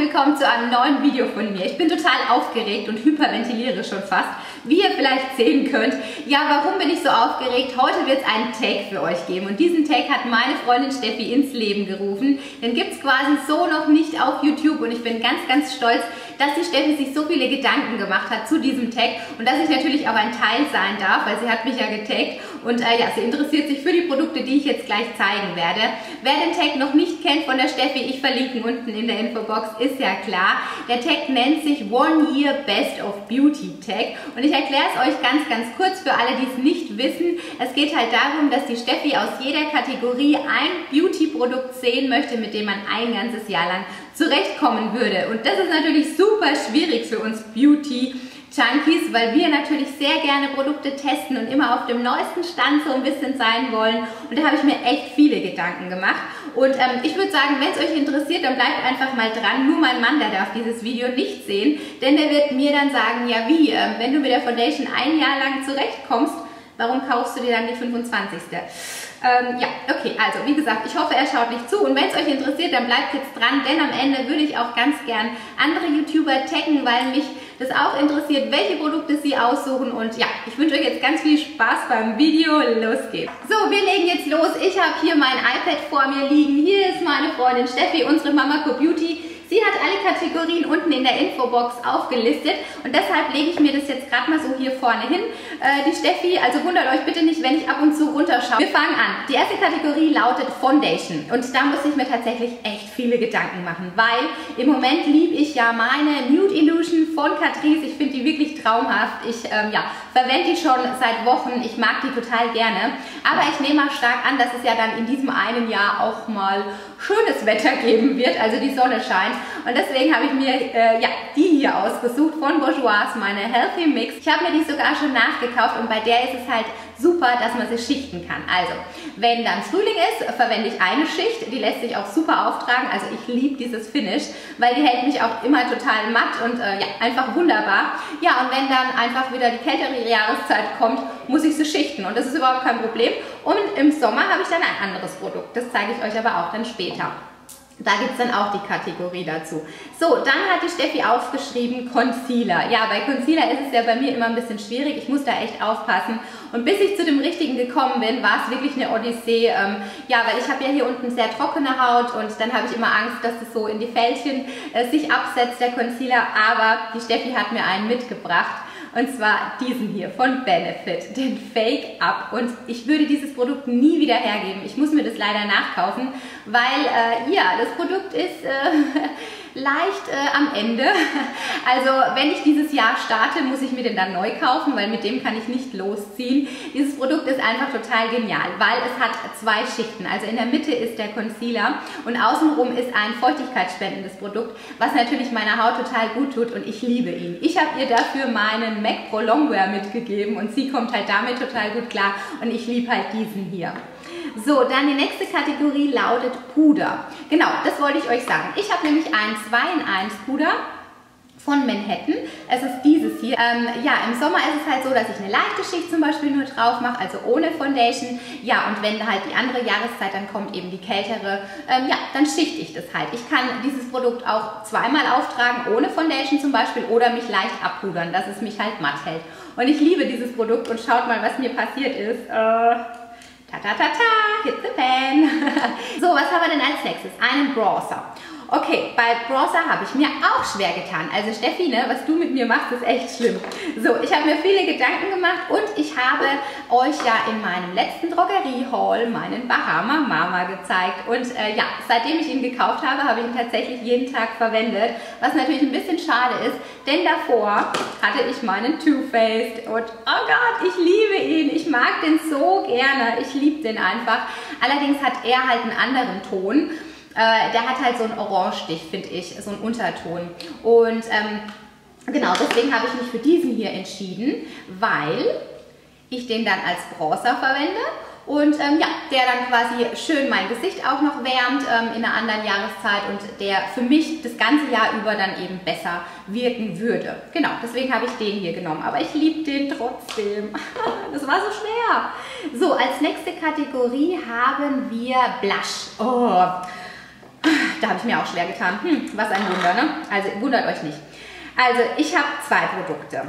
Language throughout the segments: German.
willkommen zu einem neuen Video von mir. Ich bin total aufgeregt und hyperventiliere schon fast, wie ihr vielleicht sehen könnt. Ja, warum bin ich so aufgeregt? Heute wird es einen Tag für euch geben und diesen Tag hat meine Freundin Steffi ins Leben gerufen. Den gibt es quasi so noch nicht auf YouTube und ich bin ganz, ganz stolz, dass die Steffi sich so viele Gedanken gemacht hat zu diesem Tag und dass ich natürlich auch ein Teil sein darf, weil sie hat mich ja getaggt und äh, ja, sie interessiert sich für die Produkte, die ich jetzt gleich zeigen werde. Wer den Tag noch nicht kennt von der Steffi, ich verlinke ihn unten in der Infobox, ist ja klar. Der Tag nennt sich One Year Best of Beauty Tag und ich erkläre es euch ganz, ganz kurz für alle, die es nicht wissen. Es geht halt darum, dass die Steffi aus jeder Kategorie ein Beauty-Produkt sehen möchte, mit dem man ein ganzes Jahr lang zurechtkommen würde. Und das ist natürlich super schwierig für uns Beauty Junkies, weil wir natürlich sehr gerne Produkte testen und immer auf dem neuesten Stand so ein bisschen sein wollen. Und da habe ich mir echt viele Gedanken gemacht. Und ähm, ich würde sagen, wenn es euch interessiert, dann bleibt einfach mal dran. Nur mein Mann, der darf dieses Video nicht sehen, denn der wird mir dann sagen, ja wie, äh, wenn du mit der Foundation ein Jahr lang zurechtkommst, warum kaufst du dir dann die 25. Ähm, ja, okay, also wie gesagt, ich hoffe, er schaut nicht zu und wenn es euch interessiert, dann bleibt jetzt dran, denn am Ende würde ich auch ganz gern andere YouTuber taggen, weil mich das auch interessiert, welche Produkte sie aussuchen und ja, ich wünsche euch jetzt ganz viel Spaß beim Video. Los geht's! So, wir legen jetzt los. Ich habe hier mein iPad vor mir liegen. Hier ist meine Freundin Steffi, unsere Mama Co Beauty. Sie hat alle Kategorien unten in der Infobox aufgelistet und deshalb lege ich mir das jetzt gerade mal so hier vorne hin. Äh, die Steffi, also wundert euch bitte nicht, wenn ich ab und zu runterschaue. Wir fangen an. Die erste Kategorie lautet Foundation und da muss ich mir tatsächlich echt viele Gedanken machen, weil im Moment liebe ich ja meine Nude Illusion von Catrice. Ich finde die wirklich traumhaft. Ich ähm, ja, verwende die schon seit Wochen. Ich mag die total gerne. Aber ich nehme mal stark an, dass es ja dann in diesem einen Jahr auch mal schönes Wetter geben wird, also die Sonne scheint. Und deswegen habe ich mir äh, ja, die hier ausgesucht von Bourgeois, meine Healthy Mix. Ich habe mir die sogar schon nachgekauft und bei der ist es halt super, dass man sie schichten kann. Also, wenn dann Frühling ist, verwende ich eine Schicht. Die lässt sich auch super auftragen. Also ich liebe dieses Finish, weil die hält mich auch immer total matt und äh, ja, einfach wunderbar. Ja, und wenn dann einfach wieder die kältere Jahreszeit kommt, muss ich sie schichten und das ist überhaupt kein Problem. Und im Sommer habe ich dann ein anderes Produkt. Das zeige ich euch aber auch dann später. Da gibt es dann auch die Kategorie dazu. So, dann hat die Steffi aufgeschrieben Concealer. Ja, bei Concealer ist es ja bei mir immer ein bisschen schwierig. Ich muss da echt aufpassen. Und bis ich zu dem richtigen gekommen bin, war es wirklich eine Odyssee. Ähm, ja, weil ich habe ja hier unten sehr trockene Haut und dann habe ich immer Angst, dass es so in die Fältchen äh, sich absetzt, der Concealer. Aber die Steffi hat mir einen mitgebracht. Und zwar diesen hier von Benefit, den Fake Up. Und ich würde dieses Produkt nie wieder hergeben. Ich muss mir das leider nachkaufen, weil äh, ja, das Produkt ist... Äh, leicht äh, am Ende. Also wenn ich dieses Jahr starte, muss ich mir den dann neu kaufen, weil mit dem kann ich nicht losziehen. Dieses Produkt ist einfach total genial, weil es hat zwei Schichten. Also in der Mitte ist der Concealer und außenrum ist ein feuchtigkeitsspendendes Produkt, was natürlich meiner Haut total gut tut und ich liebe ihn. Ich habe ihr dafür meinen MAC Pro Longwear mitgegeben und sie kommt halt damit total gut klar und ich liebe halt diesen hier. So, dann die nächste Kategorie lautet Puder. Genau, das wollte ich euch sagen. Ich habe nämlich ein 2 in 1 Puder von Manhattan. Es ist dieses hier. Ähm, ja, im Sommer ist es halt so, dass ich eine leichte Schicht zum Beispiel nur drauf mache, also ohne Foundation. Ja, und wenn halt die andere Jahreszeit dann kommt, eben die kältere, ähm, ja, dann schichte ich das halt. Ich kann dieses Produkt auch zweimal auftragen, ohne Foundation zum Beispiel, oder mich leicht abpudern, dass es mich halt matt hält. Und ich liebe dieses Produkt und schaut mal, was mir passiert ist. Äh Ta ta ta ta, hit the pan. so, was haben wir denn als nächstes? Einen Bronzer. Okay, bei Bronzer habe ich mir auch schwer getan. Also Steffi, ne, was du mit mir machst, ist echt schlimm. So, ich habe mir viele Gedanken gemacht und ich habe euch ja in meinem letzten Drogerie-Haul meinen Bahama Mama gezeigt. Und äh, ja, seitdem ich ihn gekauft habe, habe ich ihn tatsächlich jeden Tag verwendet. Was natürlich ein bisschen schade ist, denn davor hatte ich meinen Too Faced und oh Gott, ich liebe ihn. Ich mag den so gerne. Ich liebe den einfach. Allerdings hat er halt einen anderen Ton. Äh, der hat halt so einen Orange-Stich, finde ich, so einen Unterton. Und ähm, genau, deswegen habe ich mich für diesen hier entschieden, weil ich den dann als Bronzer verwende und ähm, ja, der dann quasi schön mein Gesicht auch noch wärmt ähm, in einer anderen Jahreszeit und der für mich das ganze Jahr über dann eben besser wirken würde. Genau, deswegen habe ich den hier genommen, aber ich liebe den trotzdem. das war so schwer. So, als nächste Kategorie haben wir Blush. Oh, da habe ich mir auch schwer getan. Hm, was ein Wunder, ne? Also wundert euch nicht. Also ich habe zwei Produkte.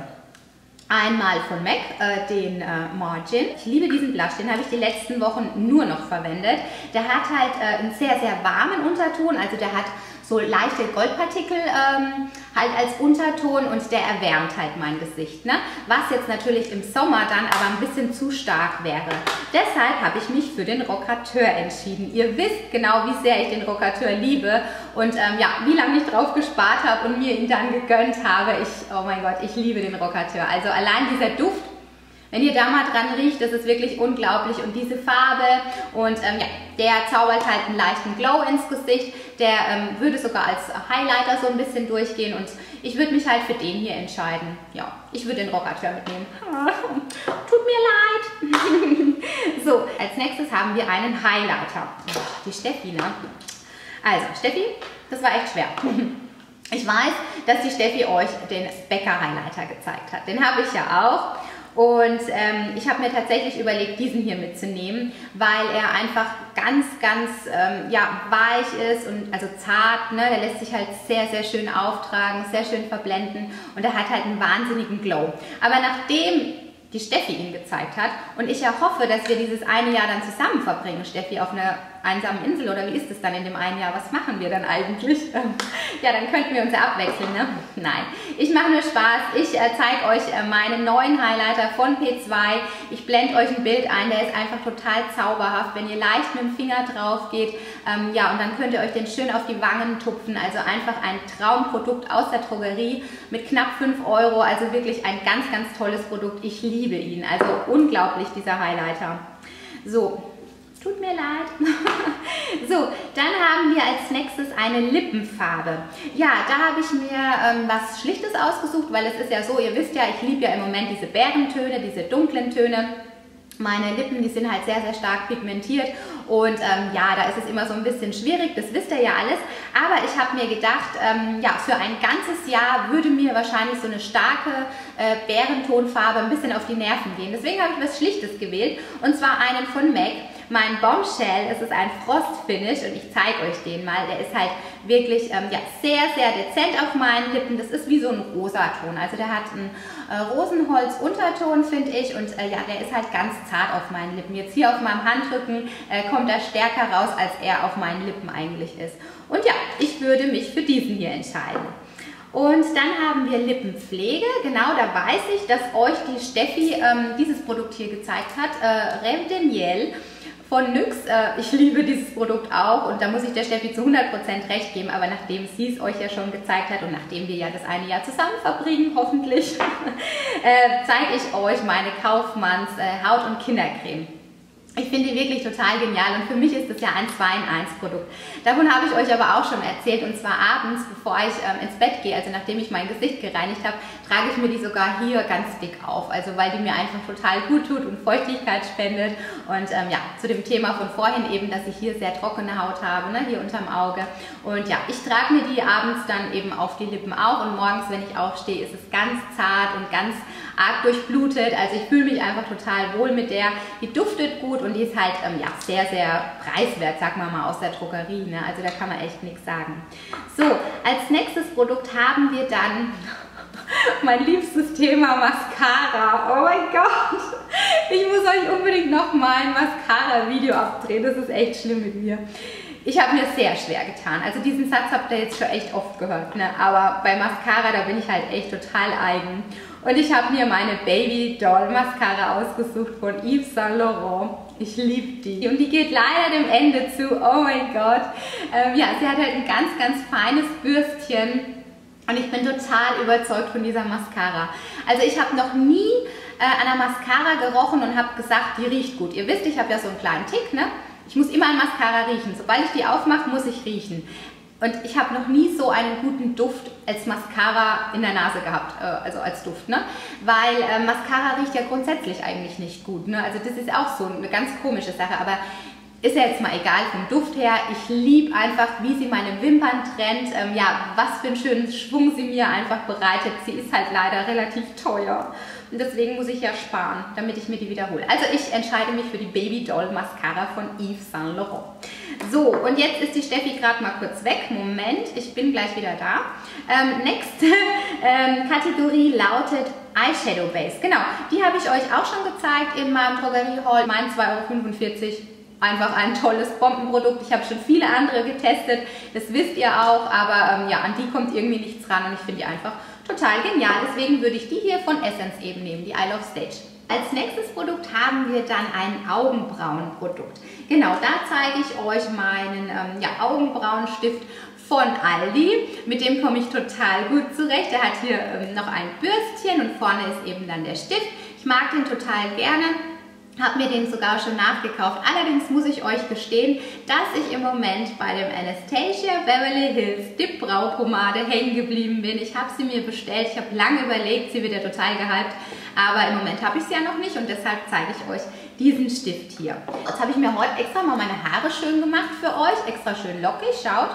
Einmal von MAC, äh, den äh, Margin. Ich liebe diesen Blush, den habe ich die letzten Wochen nur noch verwendet. Der hat halt äh, einen sehr, sehr warmen Unterton, also der hat so leichte Goldpartikel ähm, halt als Unterton und der erwärmt halt mein Gesicht. Ne? Was jetzt natürlich im Sommer dann aber ein bisschen zu stark wäre. Deshalb habe ich mich für den Rokateur entschieden. Ihr wisst genau, wie sehr ich den Rokateur liebe und ähm, ja, wie lange ich drauf gespart habe und mir ihn dann gegönnt habe. Ich, oh mein Gott, ich liebe den Rokateur. Also allein dieser Duft wenn ihr da mal dran riecht, das ist wirklich unglaublich. Und diese Farbe und ähm, ja, der zaubert halt einen leichten Glow ins Gesicht. Der ähm, würde sogar als Highlighter so ein bisschen durchgehen und ich würde mich halt für den hier entscheiden. Ja, ich würde den Rockateur mitnehmen. Tut mir leid. so, als nächstes haben wir einen Highlighter. Die Steffi, ne? Also, Steffi, das war echt schwer. Ich weiß, dass die Steffi euch den Becker Highlighter gezeigt hat. Den habe ich ja auch. Und ähm, ich habe mir tatsächlich überlegt, diesen hier mitzunehmen, weil er einfach ganz, ganz ähm, ja, weich ist und also zart. Ne? Der lässt sich halt sehr, sehr schön auftragen, sehr schön verblenden und er hat halt einen wahnsinnigen Glow. Aber nachdem die Steffi ihn gezeigt hat und ich ja hoffe, dass wir dieses eine Jahr dann zusammen verbringen, Steffi, auf einer einsamen Insel oder wie ist es dann in dem einen Jahr? Was machen wir dann eigentlich? ja, dann könnten wir uns ja abwechseln, ne? Nein, ich mache nur Spaß. Ich äh, zeige euch äh, meinen neuen Highlighter von P2. Ich blende euch ein Bild ein, der ist einfach total zauberhaft. Wenn ihr leicht mit dem Finger drauf geht, ähm, ja, und dann könnt ihr euch den schön auf die Wangen tupfen. Also einfach ein Traumprodukt aus der Drogerie mit knapp 5 Euro. Also wirklich ein ganz, ganz tolles Produkt. Ich liebe ihn. Also unglaublich, dieser Highlighter. So, Tut mir leid. so, dann haben wir als nächstes eine Lippenfarbe. Ja, da habe ich mir ähm, was Schlichtes ausgesucht, weil es ist ja so, ihr wisst ja, ich liebe ja im Moment diese Bärentöne, diese dunklen Töne. Meine Lippen, die sind halt sehr, sehr stark pigmentiert und ähm, ja, da ist es immer so ein bisschen schwierig, das wisst ihr ja alles. Aber ich habe mir gedacht, ähm, ja, für ein ganzes Jahr würde mir wahrscheinlich so eine starke äh, Bärentonfarbe ein bisschen auf die Nerven gehen. Deswegen habe ich was Schlichtes gewählt und zwar einen von MAC mein Bombshell. Es ist ein Frostfinish und ich zeige euch den mal. Der ist halt wirklich ähm, ja, sehr, sehr dezent auf meinen Lippen. Das ist wie so ein Rosaton. Also der hat einen äh, Rosenholz-Unterton, finde ich. Und äh, ja, der ist halt ganz zart auf meinen Lippen. Jetzt hier auf meinem Handrücken äh, kommt er stärker raus, als er auf meinen Lippen eigentlich ist. Und ja, ich würde mich für diesen hier entscheiden. Und dann haben wir Lippenpflege. Genau, da weiß ich, dass euch die Steffi ähm, dieses Produkt hier gezeigt hat. Äh, Rêve de Miel von NYX. Äh, ich liebe dieses Produkt auch und da muss ich der Steffi zu 100% recht geben, aber nachdem sie es euch ja schon gezeigt hat und nachdem wir ja das eine Jahr zusammen verbringen, hoffentlich, äh, zeige ich euch meine Kaufmanns äh, Haut- und Kindercreme. Ich finde die wirklich total genial und für mich ist das ja ein 2 in 1 Produkt. Davon habe ich euch aber auch schon erzählt und zwar abends, bevor ich ähm, ins Bett gehe, also nachdem ich mein Gesicht gereinigt habe, trage ich mir die sogar hier ganz dick auf, also weil die mir einfach total gut tut und Feuchtigkeit spendet und ähm, ja, zu dem Thema von vorhin eben, dass ich hier sehr trockene Haut habe, ne, hier unterm Auge und ja, ich trage mir die abends dann eben auf die Lippen auch und morgens, wenn ich aufstehe, ist es ganz zart und ganz arg durchblutet. Also ich fühle mich einfach total wohl mit der. Die duftet gut und die ist halt ähm, ja, sehr, sehr preiswert, sag mal mal, aus der Drogerie. Ne? Also da kann man echt nichts sagen. So, als nächstes Produkt haben wir dann mein liebstes Thema Mascara. Oh mein Gott! Ich muss euch unbedingt nochmal ein Mascara-Video abdrehen. Das ist echt schlimm mit mir. Ich habe mir sehr schwer getan. Also diesen Satz habt ihr jetzt schon echt oft gehört. Ne? Aber bei Mascara, da bin ich halt echt total eigen. Und ich habe mir meine Baby Doll Mascara ausgesucht von Yves Saint Laurent. Ich liebe die. Und die geht leider dem Ende zu. Oh mein Gott. Ähm, ja, sie hat halt ein ganz, ganz feines Bürstchen. Und ich bin total überzeugt von dieser Mascara. Also ich habe noch nie äh, an einer Mascara gerochen und habe gesagt, die riecht gut. Ihr wisst, ich habe ja so einen kleinen Tick, ne? Ich muss immer an Mascara riechen. Sobald ich die aufmache, muss ich riechen. Und ich habe noch nie so einen guten Duft als Mascara in der Nase gehabt, äh, also als Duft, ne? Weil äh, Mascara riecht ja grundsätzlich eigentlich nicht gut, ne? Also das ist auch so eine ganz komische Sache, aber ist ja jetzt mal egal vom Duft her. Ich liebe einfach, wie sie meine Wimpern trennt. Ähm, ja, was für einen schönen Schwung sie mir einfach bereitet. Sie ist halt leider relativ teuer. Und deswegen muss ich ja sparen, damit ich mir die wiederhole. Also ich entscheide mich für die Baby Doll Mascara von Yves Saint Laurent. So, und jetzt ist die Steffi gerade mal kurz weg. Moment, ich bin gleich wieder da. Ähm, nächste ähm, Kategorie lautet Eyeshadow Base. Genau, die habe ich euch auch schon gezeigt in meinem Drogerie-Haul. Mein 2,45 Euro. Einfach ein tolles Bombenprodukt. Ich habe schon viele andere getestet, das wisst ihr auch, aber ähm, ja, an die kommt irgendwie nichts ran und ich finde die einfach total genial. Deswegen würde ich die hier von Essence eben nehmen, die Isle of Stage. Als nächstes Produkt haben wir dann ein Augenbrauenprodukt. Genau, da zeige ich euch meinen ähm, ja, Augenbrauenstift von Aldi. Mit dem komme ich total gut zurecht. Der hat hier ähm, noch ein Bürstchen und vorne ist eben dann der Stift. Ich mag den total gerne habe mir den sogar schon nachgekauft. Allerdings muss ich euch gestehen, dass ich im Moment bei dem Anastasia Beverly Hills Dip Braupomade hängen geblieben bin. Ich habe sie mir bestellt, ich habe lange überlegt, sie wird ja total gehypt, aber im Moment habe ich sie ja noch nicht und deshalb zeige ich euch diesen Stift hier. Jetzt habe ich mir heute extra mal meine Haare schön gemacht für euch, extra schön lockig, schaut.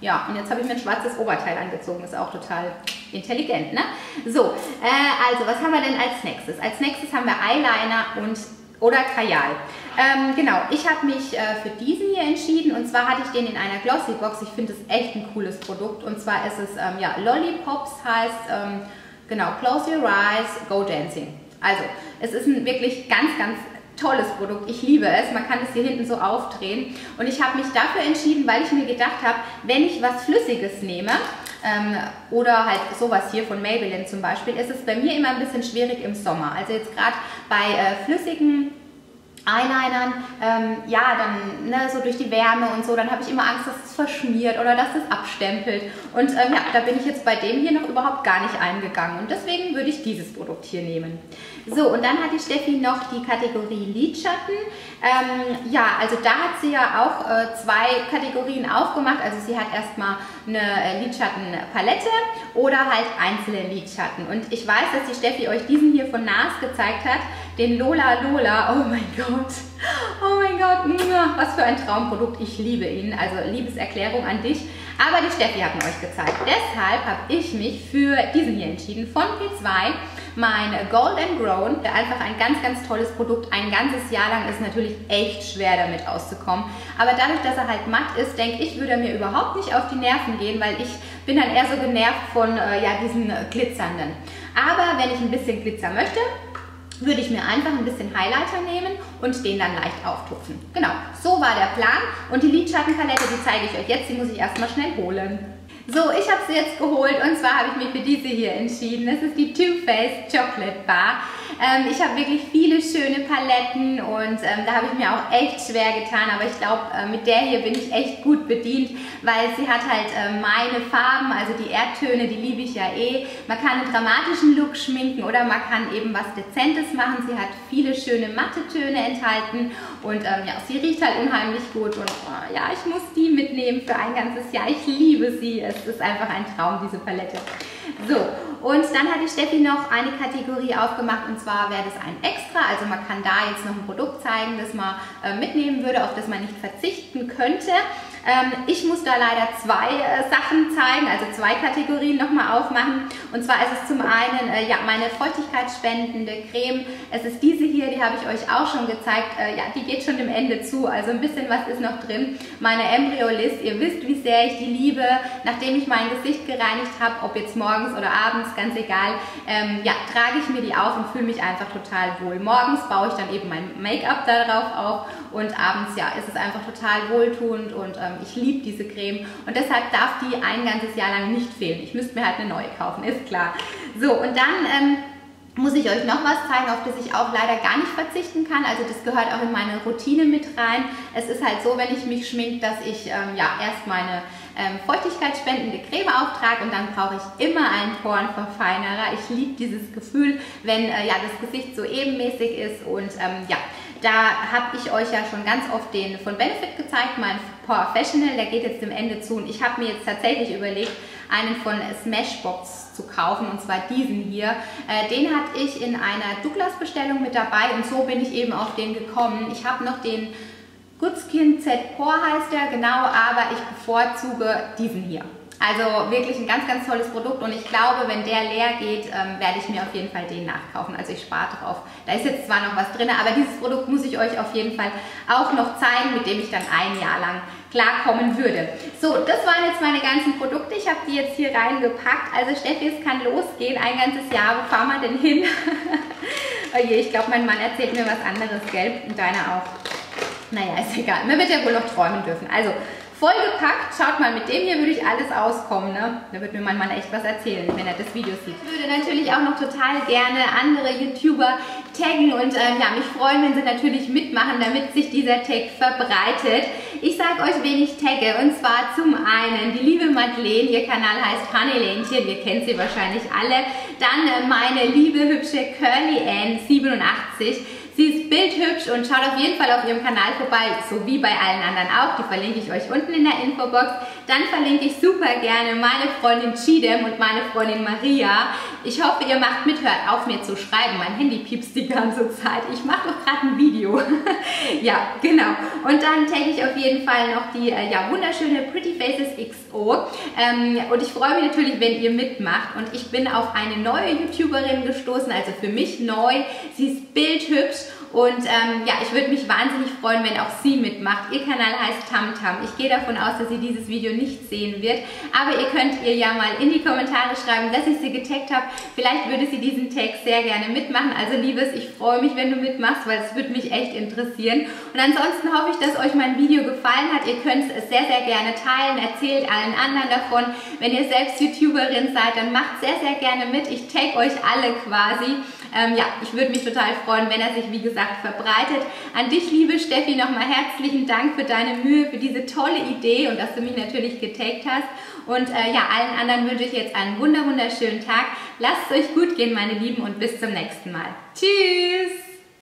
Ja, und jetzt habe ich mir ein schwarzes Oberteil angezogen, ist auch total intelligent, ne? So, äh, also was haben wir denn als nächstes? Als nächstes haben wir Eyeliner und oder Kajal. Ähm, genau, ich habe mich äh, für diesen hier entschieden und zwar hatte ich den in einer Glossy Box. Ich finde es echt ein cooles Produkt und zwar ist es ähm, ja Lollipops heißt ähm, genau Close Your Eyes, Go Dancing. Also es ist ein wirklich ganz ganz tolles Produkt. Ich liebe es. Man kann es hier hinten so aufdrehen und ich habe mich dafür entschieden, weil ich mir gedacht habe, wenn ich was Flüssiges nehme ähm, oder halt sowas hier von Maybelline zum Beispiel, ist es bei mir immer ein bisschen schwierig im Sommer. Also jetzt gerade bei äh, flüssigen Eyelinern, ähm, ja, dann ne, so durch die Wärme und so, dann habe ich immer Angst, dass es verschmiert oder dass es abstempelt. Und ähm, ja, da bin ich jetzt bei dem hier noch überhaupt gar nicht eingegangen. Und deswegen würde ich dieses Produkt hier nehmen. So, und dann hat die Steffi noch die Kategorie Lidschatten. Ähm, ja, also da hat sie ja auch äh, zwei Kategorien aufgemacht. Also sie hat erstmal eine Lidschattenpalette oder halt einzelne Lidschatten. Und ich weiß, dass die Steffi euch diesen hier von NARS gezeigt hat, den Lola Lola. Oh mein Gott, oh mein Gott, was für ein Traumprodukt. Ich liebe ihn. Also Liebeserklärung an dich. Aber die Steffi hat ihn euch gezeigt. Deshalb habe ich mich für diesen hier entschieden von P2 mein Gold and Grown. Einfach ein ganz, ganz tolles Produkt. Ein ganzes Jahr lang ist natürlich echt schwer damit auszukommen. Aber dadurch, dass er halt matt ist, denke ich, würde er mir überhaupt nicht auf die Nerven gehen, weil ich bin dann eher so genervt von äh, ja, diesen glitzernden. Aber wenn ich ein bisschen Glitzer möchte, würde ich mir einfach ein bisschen Highlighter nehmen und den dann leicht auftupfen. Genau, so war der Plan. Und die Lidschattenpalette, die zeige ich euch jetzt, die muss ich erstmal schnell holen. So, ich habe sie jetzt geholt und zwar habe ich mich für diese hier entschieden. Das ist die Too Faced Chocolate Bar. Ähm, ich habe wirklich viele schöne Paletten und ähm, da habe ich mir auch echt schwer getan, aber ich glaube, äh, mit der hier bin ich echt gut bedient, weil sie hat halt äh, meine Farben, also die Erdtöne, die liebe ich ja eh. Man kann einen dramatischen Look schminken oder man kann eben was Dezentes machen. Sie hat viele schöne matte Töne enthalten und ähm, ja, sie riecht halt unheimlich gut und oh, ja, ich muss die mitnehmen für ein ganzes Jahr. Ich liebe sie, es ist einfach ein Traum, diese Palette. So, und dann hat die Steffi noch eine Kategorie aufgemacht und zwar wäre das ein Extra. Also man kann da jetzt noch ein Produkt zeigen, das man äh, mitnehmen würde, auf das man nicht verzichten könnte. Ähm, ich muss da leider zwei äh, Sachen zeigen, also zwei Kategorien nochmal aufmachen. Und zwar ist es zum einen äh, ja, meine feuchtigkeitsspendende Creme. Es ist diese hier, die habe ich euch auch schon gezeigt. Äh, ja, die geht schon dem Ende zu, also ein bisschen was ist noch drin. Meine Embryolist, ihr wisst, wie sehr ich die liebe. Nachdem ich mein Gesicht gereinigt habe, ob jetzt morgens oder abends, ganz egal, ähm, ja, trage ich mir die auf und fühle mich einfach total wohl. Morgens baue ich dann eben mein Make-up darauf auf und abends, ja, ist es einfach total wohltuend und ähm, ich liebe diese Creme und deshalb darf die ein ganzes Jahr lang nicht fehlen. Ich müsste mir halt eine neue kaufen, ist klar. So, und dann... Ähm, muss ich euch noch was zeigen, auf das ich auch leider gar nicht verzichten kann. Also das gehört auch in meine Routine mit rein. Es ist halt so, wenn ich mich schmink, dass ich ähm, ja erst meine ähm, feuchtigkeitsspendende Creme auftrage und dann brauche ich immer einen Porenverfeinerer. Ich liebe dieses Gefühl, wenn äh, ja das Gesicht so ebenmäßig ist und ähm, ja, da habe ich euch ja schon ganz oft den von Benefit gezeigt, mein Professional, der geht jetzt dem Ende zu und ich habe mir jetzt tatsächlich überlegt, einen von Smashbox zu kaufen und zwar diesen hier. Äh, den hatte ich in einer Douglas-Bestellung mit dabei und so bin ich eben auf den gekommen. Ich habe noch den Good Skin Z Pore heißt der, genau, aber ich bevorzuge diesen hier. Also wirklich ein ganz, ganz tolles Produkt und ich glaube, wenn der leer geht, ähm, werde ich mir auf jeden Fall den nachkaufen. Also ich spare drauf. Da ist jetzt zwar noch was drin, aber dieses Produkt muss ich euch auf jeden Fall auch noch zeigen, mit dem ich dann ein Jahr lang klarkommen würde. So, das waren jetzt meine ganzen Produkte. Ich habe die jetzt hier reingepackt. Also Steffi, es kann losgehen. Ein ganzes Jahr. Wo fahren wir denn hin? oh je, ich glaube, mein Mann erzählt mir was anderes, gell? Und deiner auch. Naja, ist egal. Man wird ja wohl noch träumen dürfen. Also, vollgepackt. Schaut mal, mit dem hier würde ich alles auskommen. Ne? Da wird mir mein Mann echt was erzählen, wenn er das Video sieht. Ich würde natürlich auch noch total gerne andere YouTuber taggen und äh, ja, mich freuen, wenn sie natürlich mitmachen, damit sich dieser Tag verbreitet. Ich sage euch, wen ich tagge und zwar zum einen die liebe Madeleine, ihr Kanal heißt Honeylähnchen, ihr kennt sie wahrscheinlich alle. Dann äh, meine liebe hübsche Curly Ann 87 Sie ist bildhübsch und schaut auf jeden Fall auf ihrem Kanal vorbei, so wie bei allen anderen auch. Die verlinke ich euch unten in der Infobox. Dann verlinke ich super gerne meine Freundin Chidem und meine Freundin Maria. Ich hoffe, ihr macht mit, hört auf mir zu schreiben. Mein Handy piepst die ganze Zeit. Ich mache doch gerade ein Video. ja, genau. Und dann tagge ich auf jeden Fall noch die äh, ja, wunderschöne Pretty Faces XO. Ähm, und ich freue mich natürlich, wenn ihr mitmacht. Und ich bin auf eine neue YouTuberin gestoßen, also für mich neu. Sie ist bildhübsch und ähm, ja, ich würde mich wahnsinnig freuen, wenn auch sie mitmacht. Ihr Kanal heißt Tamtam. Ich gehe davon aus, dass sie dieses Video nicht sehen wird. Aber ihr könnt ihr ja mal in die Kommentare schreiben, dass ich sie getaggt habe. Vielleicht würde sie diesen Tag sehr gerne mitmachen. Also Liebes, ich freue mich, wenn du mitmachst, weil es würde mich echt interessieren. Und ansonsten hoffe ich, dass euch mein Video gefallen hat. Ihr könnt es sehr, sehr gerne teilen. Erzählt allen anderen davon. Wenn ihr selbst YouTuberin seid, dann macht sehr, sehr gerne mit. Ich tag euch alle quasi. Ähm, ja, ich würde mich total freuen, wenn er sich, wie gesagt, verbreitet. An dich, liebe Steffi, nochmal herzlichen Dank für deine Mühe, für diese tolle Idee und dass du mich natürlich getaggt hast. Und äh, ja, allen anderen wünsche ich jetzt einen wunderschönen Tag. Lasst es euch gut gehen, meine Lieben, und bis zum nächsten Mal. Tschüss!